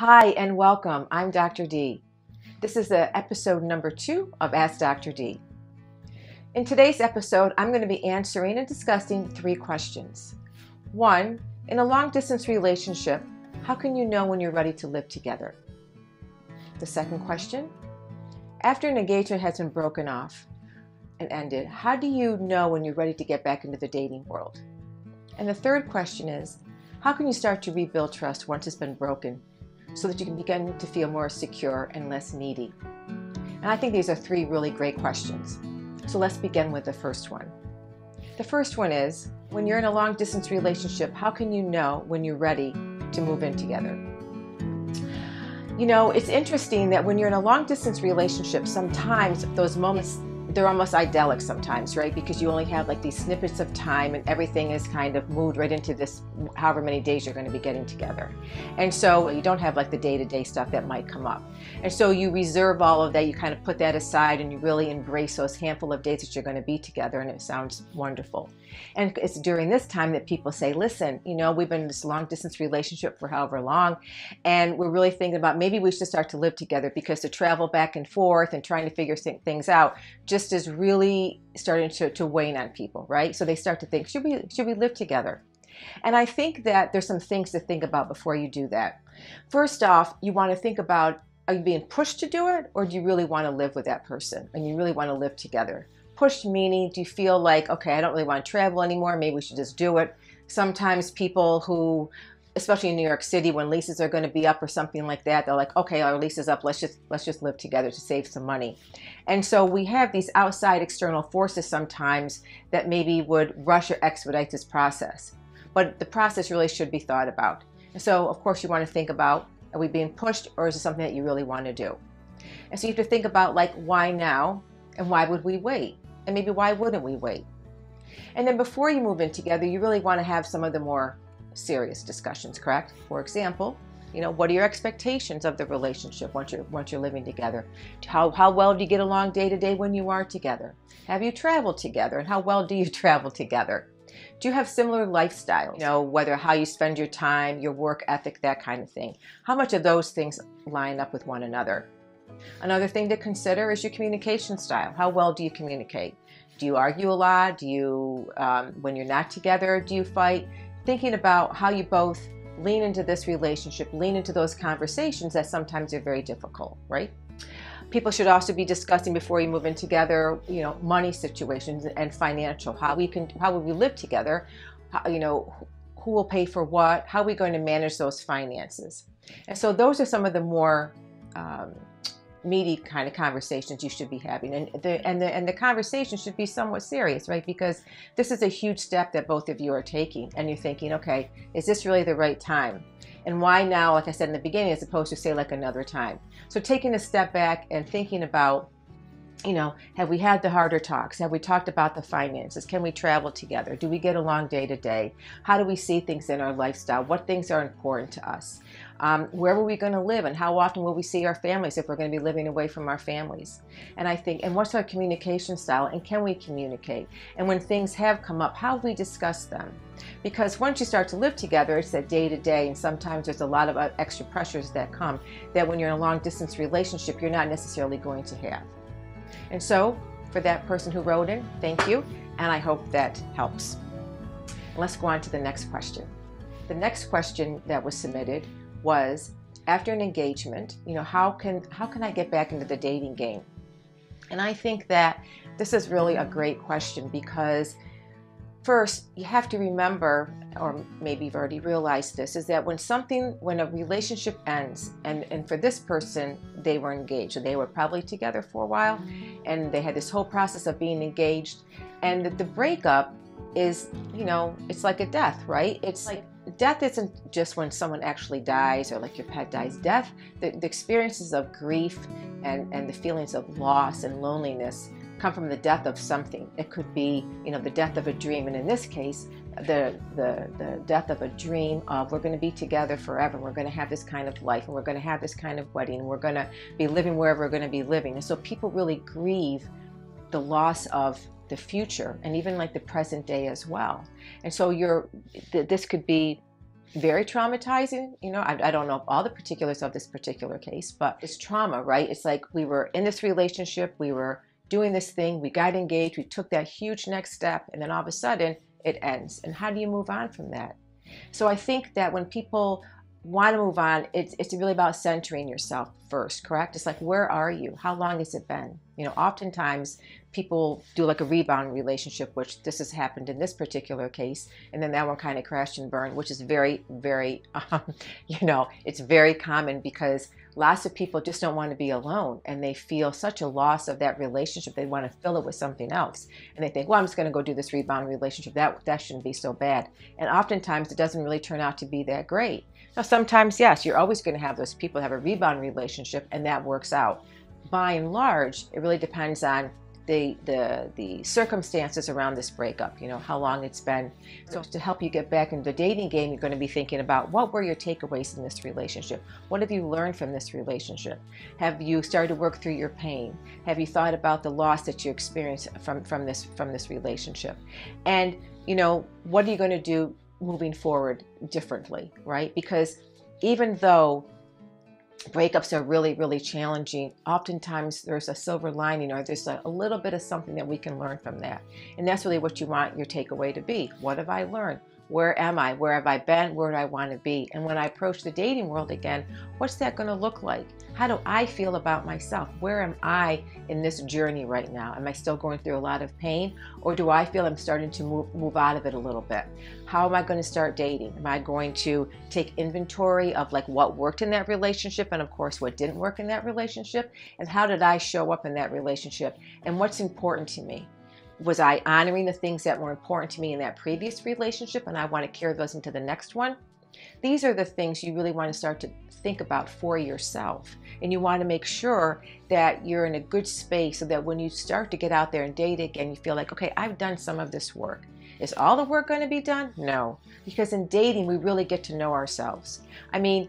Hi and welcome. I'm Dr. D. This is episode number two of Ask Dr. D. In today's episode, I'm going to be answering and discussing three questions. One, in a long distance relationship, how can you know when you're ready to live together? The second question, after an engagement has been broken off and ended, how do you know when you're ready to get back into the dating world? And the third question is, how can you start to rebuild trust once it's been broken so that you can begin to feel more secure and less needy? And I think these are three really great questions. So let's begin with the first one. The first one is when you're in a long distance relationship, how can you know when you're ready to move in together? You know, it's interesting that when you're in a long distance relationship, sometimes those moments they're almost idyllic sometimes, right? Because you only have like these snippets of time and everything is kind of moved right into this however many days you're going to be getting together. And so you don't have like the day to day stuff that might come up. And so you reserve all of that, you kind of put that aside and you really embrace those handful of days that you're going to be together and it sounds wonderful. And it's during this time that people say, listen, you know, we've been in this long distance relationship for however long, and we're really thinking about maybe we should start to live together because to travel back and forth and trying to figure things out just is really starting to, to wane on people, right? So they start to think, should we, should we live together? And I think that there's some things to think about before you do that. First off, you want to think about are you being pushed to do it or do you really want to live with that person and you really want to live together? pushed meaning do you feel like, okay, I don't really want to travel anymore, maybe we should just do it? Sometimes people who especially in New York City when leases are going to be up or something like that they're like okay our lease is up let's just let's just live together to save some money. And so we have these outside external forces sometimes that maybe would rush or expedite this process. But the process really should be thought about. And so of course you want to think about are we being pushed or is it something that you really want to do? And so you have to think about like why now and why would we wait? And maybe why wouldn't we wait? And then before you move in together, you really want to have some of the more serious discussions, correct? For example, you know, what are your expectations of the relationship once you're once you're living together? How how well do you get along day to day when you are together? Have you traveled together and how well do you travel together? Do you have similar lifestyles? You know, whether how you spend your time, your work ethic, that kind of thing. How much of those things line up with one another? Another thing to consider is your communication style. How well do you communicate? Do you argue a lot? Do you, um, when you're not together, do you fight? Thinking about how you both lean into this relationship, lean into those conversations that sometimes are very difficult, right? People should also be discussing before you move in together, you know, money situations and financial. How we can, how will we live together? How, you know, who will pay for what? How are we going to manage those finances? And so those are some of the more um, meaty kind of conversations you should be having and the and the and the conversation should be somewhat serious right because this is a huge step that both of you are taking and you're thinking okay is this really the right time and why now like i said in the beginning as opposed to say like another time so taking a step back and thinking about you know, have we had the harder talks? Have we talked about the finances? Can we travel together? Do we get along day to day? How do we see things in our lifestyle? What things are important to us? Um, where are we going to live and how often will we see our families if we're going to be living away from our families? And I think, and what's our communication style and can we communicate? And when things have come up, how we discuss them? Because once you start to live together, it's that day to day, and sometimes there's a lot of uh, extra pressures that come that when you're in a long distance relationship, you're not necessarily going to have. And so, for that person who wrote in, thank you, and I hope that helps. Let's go on to the next question. The next question that was submitted was after an engagement, you know, how can how can I get back into the dating game? And I think that this is really a great question because first you have to remember or maybe you've already realized this is that when something when a relationship ends and and for this person they were engaged so they were probably together for a while and they had this whole process of being engaged and the, the breakup is you know it's like a death right it's like death isn't just when someone actually dies or like your pet dies. Death, the, the experiences of grief and, and the feelings of loss and loneliness come from the death of something. It could be, you know, the death of a dream, and in this case, the the the death of a dream of we're going to be together forever. We're going to have this kind of life, and we're going to have this kind of wedding. And we're going to be living wherever we're going to be living. And so people really grieve the loss of the future and even like the present day as well. And so you're this could be very traumatizing. You know, I, I, don't know all the particulars of this particular case, but it's trauma, right? It's like we were in this relationship, we were doing this thing, we got engaged, we took that huge next step, and then all of a sudden it ends. And how do you move on from that? So I think that when people want to move on, it's, it's really about centering yourself first, correct? It's like, where are you? How long has it been? You know, oftentimes people do like a rebound relationship, which this has happened in this particular case, and then that one kind of crashed and burned, which is very, very, um, you know, it's very common because lots of people just don't want to be alone and they feel such a loss of that relationship they want to fill it with something else. And they think well i'm just going to go do this rebound relationship that that shouldn't be so bad. And oftentimes it doesn't really turn out to be that great. Now sometimes yes you're always going to have those people have a rebound relationship and that works out. By and large it really depends on the, the, the circumstances around this breakup, you know, how long it's been. So to help you get back into the dating game, you're going to be thinking about what were your takeaways in this relationship? What have you learned from this relationship? Have you started to work through your pain? Have you thought about the loss that you experienced from, from this from this relationship? And, you know, what are you going to do moving forward differently, right? Because even though breakups are really, really challenging, oftentimes there's a silver lining or there's a, a, little bit of something that we can learn from that. And that's really what you want your takeaway to be. What have I learned? Where am I? Where have I been? Where do I want to be? And when I approach the dating world again, what's that going to look like? How do I feel about myself? Where am I in this journey right now? Am I still going through a lot of pain? Or do I feel I'm starting to move, move out of it a little bit? How am I going to start dating? Am I going to take inventory of like what worked in that relationship and of course what didn't work in that relationship? And how did I show up in that relationship? And what's important to me? Was I honoring the things that were important to me in that previous relationship and I want to carry those into the next one? These are the things you really want to start to think about for yourself. And you want to make sure that you're in a good space so that when you start to get out there and date again, you feel like, okay, I've done some of this work. Is all the work going to be done? No. Because in dating, we really get to know ourselves. I mean,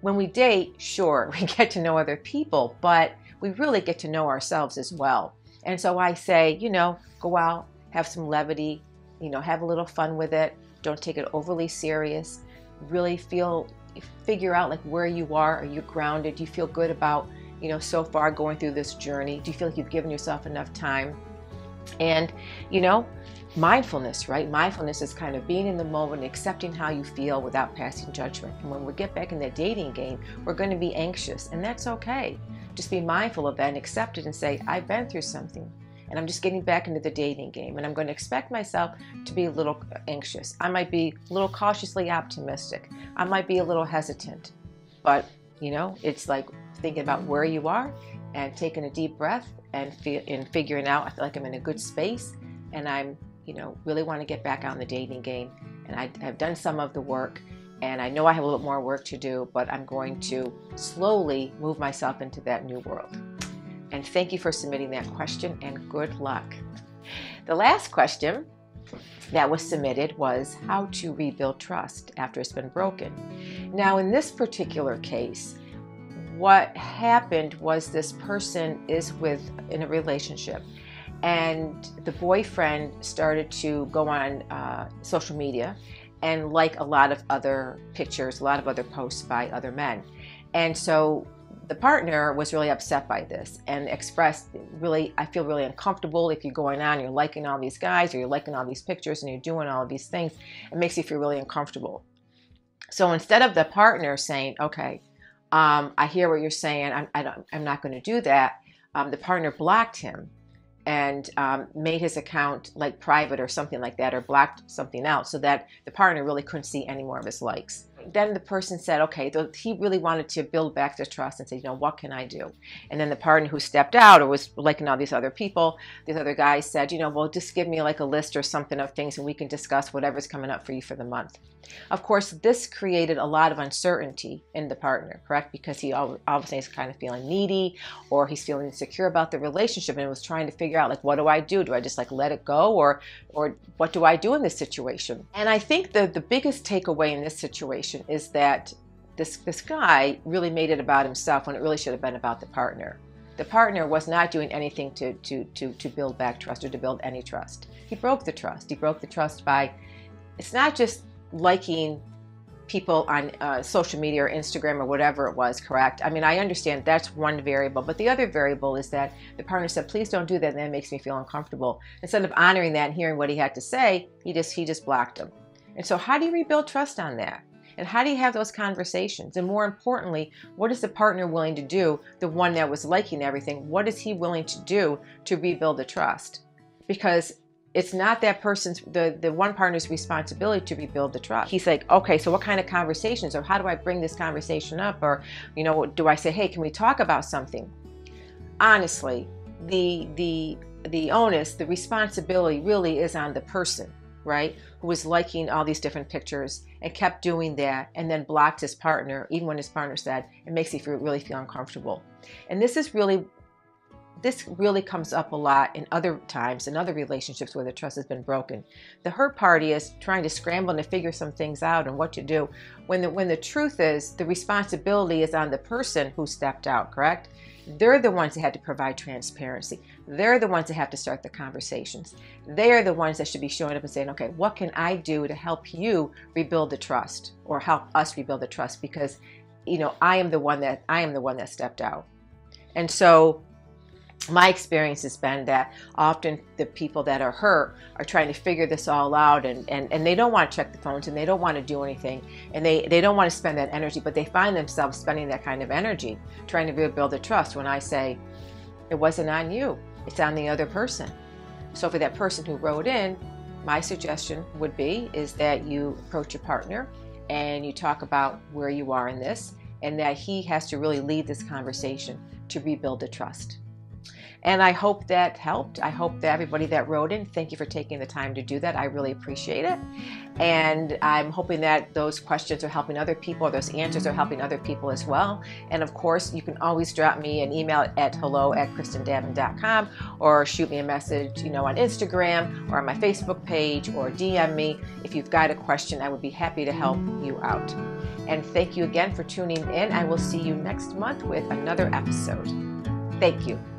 when we date, sure, we get to know other people, but we really get to know ourselves as well. And so I say, you know, go out, have some levity, you know, have a little fun with it. Don't take it overly serious. Really feel, figure out like where you are. Are you grounded? Do you feel good about, you know, so far going through this journey? Do you feel like you've given yourself enough time? And, you know, mindfulness, right? Mindfulness is kind of being in the moment, accepting how you feel without passing judgment. And when we get back in the dating game, we're going to be anxious, and that's okay. Just be mindful of that and accept it and say, I've been through something and I'm just getting back into the dating game and I'm going to expect myself to be a little anxious. I might be a little cautiously optimistic. I might be a little hesitant. But, you know, it's like thinking about where you are and taking a deep breath and, fe- and figuring out I feel like I'm in a good space and I'm, you know, really want to get back on the dating game. And I, have done some of the work and I know I have a little more work to do, but I'm going to slowly move myself into that new world. And thank you for submitting that question and good luck. The last question that was submitted was how to rebuild trust after it's been broken. Now, in this particular case, what happened was this person is with in a relationship and the boyfriend started to go on uh, social media and like a lot of other pictures, a lot of other posts by other men. And so the partner was really upset by this and expressed really i feel really uncomfortable. If you're going on you're liking all these guys or you're liking all these pictures and you're doing all these things it makes you feel really uncomfortable. So instead of the partner saying okay um, i hear what you're saying i'm, I don't, I'm not going to do that um, the partner blocked him and um, made his account like private or something like that or blocked something else so that the partner really couldn't see any more of his likes then the person said, okay, he really wanted to build back the trust and say, you know, what can I do? And then the partner who stepped out or was liking all these other people, these other guys said, you know, well, just give me like a list or something of things and we can discuss whatever's coming up for you for the month. Of course, this created a lot of uncertainty in the partner, correct? Because he obviously is kind of feeling needy or he's feeling insecure about the relationship and was trying to figure out like, what do I do? Do I just like let it go or, or what do I do in this situation? And I think the, the biggest takeaway in this situation situation is that this this guy really made it about himself when it really should have been about the partner. The partner was not doing anything to to to to build back trust or to build any trust. He broke the trust. He broke the trust by it's not just liking people on uh, social media or Instagram or whatever it was, correct? I mean, I understand that's one variable, but the other variable is that the partner said, "Please don't do that." And that makes me feel uncomfortable. Instead of honoring that and hearing what he had to say, he just he just blocked him. And so, how do you rebuild trust on that? And how do you have those conversations? And more importantly, what is the partner willing to do? The one that was liking everything, what is he willing to do to rebuild the trust? Because it's not that person's the the one partner's responsibility to rebuild the trust he's like okay so what kind of conversations or how do i bring this conversation up or you know do i say hey can we talk about something honestly the the the onus the responsibility really is on the person right who was liking all these different pictures and kept doing that and then blocked his partner even when his partner said it makes me feel really feel uncomfortable and this is really this really comes up a lot in other times in other relationships where the trust has been broken. The hurt party is trying to scramble to figure some things out and what to do. When the when the truth is the responsibility is on the person who stepped out, correct? They're the ones that had to provide transparency. They're the ones that have to start the conversations. They're the ones that should be showing up and saying, okay, what can I do to help you rebuild the trust or help us rebuild the trust? Because, you know, I am the one that I am the one that stepped out. And so my experience has been that often the people that are hurt are trying to figure this all out and, and, and they don't want to check the phones and they don't want to do anything and they, they don't want to spend that energy but they find themselves spending that kind of energy trying to rebuild the trust when i say it wasn't on you it's on the other person. So for that person who wrote in my suggestion would be is that you approach your partner and you talk about where you are in this and that he has to really lead this conversation to rebuild the trust and I hope that helped. I hope that everybody that wrote in, thank you for taking the time to do that. I really appreciate it. And I'm hoping that those questions are helping other people, or those answers are helping other people as well. And of course, you can always drop me an email at hello at kristindavin.com or shoot me a message, you know, on Instagram or on my Facebook page or DM me. If you've got a question, I would be happy to help you out. And thank you again for tuning in. I will see you next month with another episode. Thank you.